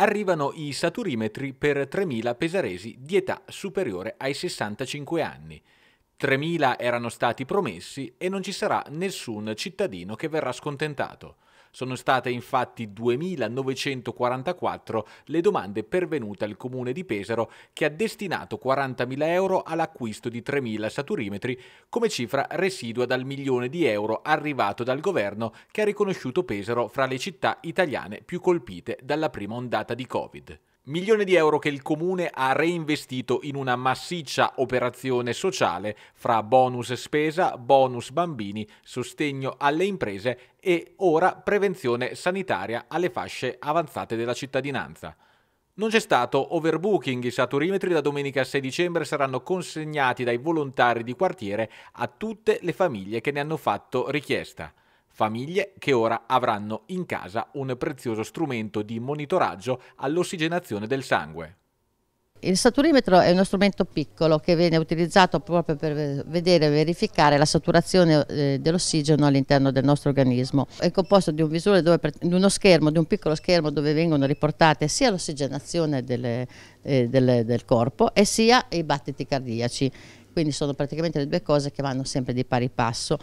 Arrivano i saturimetri per 3.000 pesaresi di età superiore ai 65 anni. 3.000 erano stati promessi e non ci sarà nessun cittadino che verrà scontentato. Sono state infatti 2.944 le domande pervenute al comune di Pesaro che ha destinato 40.000 euro all'acquisto di 3.000 saturimetri come cifra residua dal milione di euro arrivato dal governo che ha riconosciuto Pesaro fra le città italiane più colpite dalla prima ondata di Covid. Milioni di euro che il comune ha reinvestito in una massiccia operazione sociale fra bonus spesa, bonus bambini, sostegno alle imprese e ora prevenzione sanitaria alle fasce avanzate della cittadinanza. Non c'è stato overbooking, i saturimetri da domenica 6 dicembre saranno consegnati dai volontari di quartiere a tutte le famiglie che ne hanno fatto richiesta famiglie che ora avranno in casa un prezioso strumento di monitoraggio all'ossigenazione del sangue. Il saturimetro è uno strumento piccolo che viene utilizzato proprio per vedere e verificare la saturazione eh, dell'ossigeno all'interno del nostro organismo. È composto di un visore, dove, di uno schermo, di un piccolo schermo dove vengono riportate sia l'ossigenazione eh, del, del corpo e sia i battiti cardiaci. Quindi sono praticamente le due cose che vanno sempre di pari passo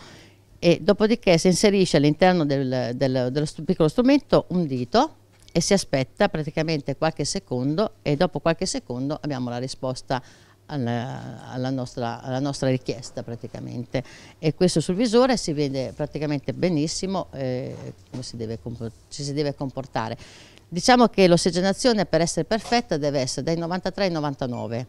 e dopodiché si inserisce all'interno del, del, dello piccolo strumento un dito e si aspetta praticamente qualche secondo e dopo qualche secondo abbiamo la risposta alla, alla, nostra, alla nostra, richiesta praticamente e questo sul visore si vede praticamente benissimo eh, come si deve, ci si deve comportare. Diciamo che l'ossigenazione per essere perfetta deve essere dai 93 ai 99